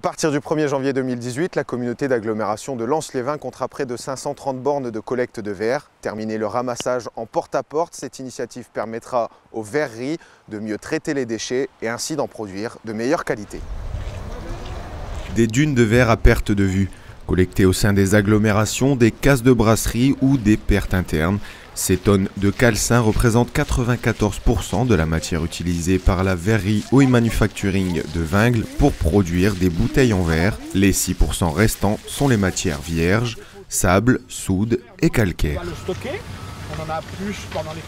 partir du 1er janvier 2018, la communauté d'agglomération de Lens-les-Vins comptera près de 530 bornes de collecte de verre. Terminer le ramassage en porte-à-porte, cette initiative permettra aux verreries de mieux traiter les déchets et ainsi d'en produire de meilleure qualité. Des dunes de verre à perte de vue, collectées au sein des agglomérations, des cases de brasserie ou des pertes internes. Ces tonnes de calcin représentent 94% de la matière utilisée par la verrerie Oil Manufacturing de Vingles pour produire des bouteilles en verre. Les 6% restants sont les matières vierges, sable, soude et calcaire.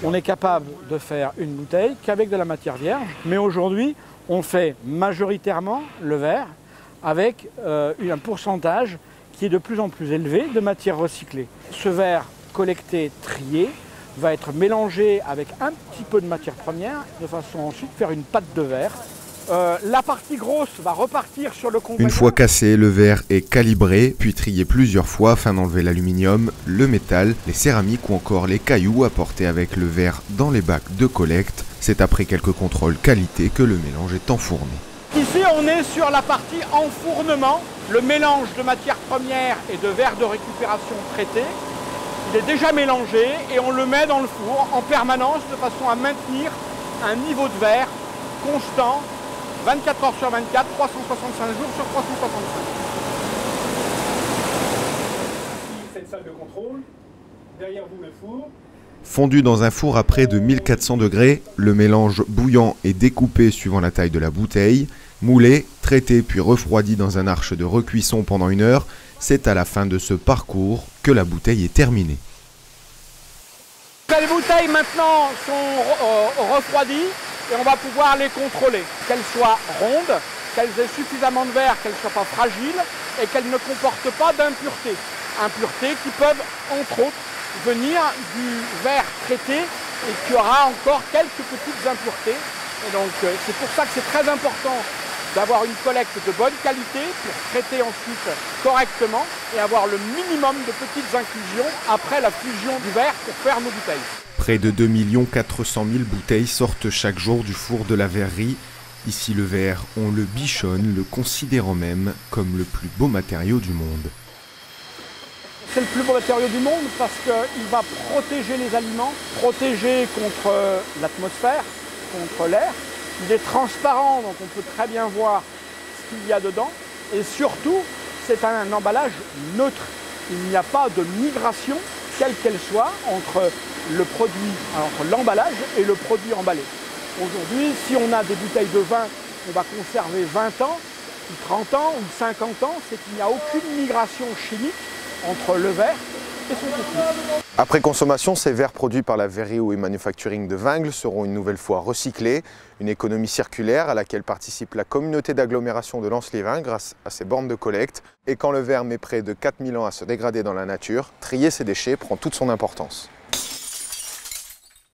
On est capable de faire une bouteille qu'avec de la matière vierge, mais aujourd'hui, on fait majoritairement le verre avec euh, un pourcentage qui est de plus en plus élevé de matière recyclée. Ce verre collecté, trié, va être mélangé avec un petit peu de matière première, de façon à ensuite faire une pâte de verre. Euh, la partie grosse va repartir sur le Une fois cassé, le verre est calibré, puis trié plusieurs fois afin d'enlever l'aluminium, le métal, les céramiques ou encore les cailloux apportés avec le verre dans les bacs de collecte. C'est après quelques contrôles qualité que le mélange est enfourné. Ici, on est sur la partie enfournement, le mélange de matière première et de verre de récupération traité. Il est déjà mélangé et on le met dans le four en permanence de façon à maintenir un niveau de verre constant 24 heures sur 24, 365 jours sur 365. Ici, cette salle de contrôle, derrière vous le four. Fondu dans un four à près de 1400 degrés, le mélange bouillant est découpé suivant la taille de la bouteille, moulé, traité puis refroidi dans un arche de recuisson pendant une heure. C'est à la fin de ce parcours que la bouteille est terminée. Les bouteilles maintenant sont euh, refroidies et on va pouvoir les contrôler. Qu'elles soient rondes, qu'elles aient suffisamment de verre, qu'elles ne soient pas fragiles et qu'elles ne comportent pas d'impuretés. Impuretés qui peuvent, entre autres, venir du verre traité et qui aura encore quelques petites impuretés. Et donc euh, c'est pour ça que c'est très important d'avoir une collecte de bonne qualité pour traiter ensuite correctement et avoir le minimum de petites inclusions après la fusion du verre pour faire nos bouteilles. Près de 2 400 000 bouteilles sortent chaque jour du four de la verrerie. Ici le verre, on le bichonne, le considérant même comme le plus beau matériau du monde. C'est le plus beau matériau du monde parce qu'il va protéger les aliments, protéger contre l'atmosphère, contre l'air. Il est transparent, donc on peut très bien voir ce qu'il y a dedans. Et surtout, c'est un emballage neutre. Il n'y a pas de migration, quelle qu'elle soit, entre le produit, l'emballage et le produit emballé. Aujourd'hui, si on a des bouteilles de vin, on va conserver 20 ans, ou 30 ans, ou 50 ans, c'est qu'il n'y a aucune migration chimique entre le verre. Après consommation, ces verres produits par la verrerie et manufacturing de Vingles seront une nouvelle fois recyclés. Une économie circulaire à laquelle participe la communauté d'agglomération de Lens-les-Vins grâce à ces bornes de collecte. Et quand le verre met près de 4000 ans à se dégrader dans la nature, trier ses déchets prend toute son importance.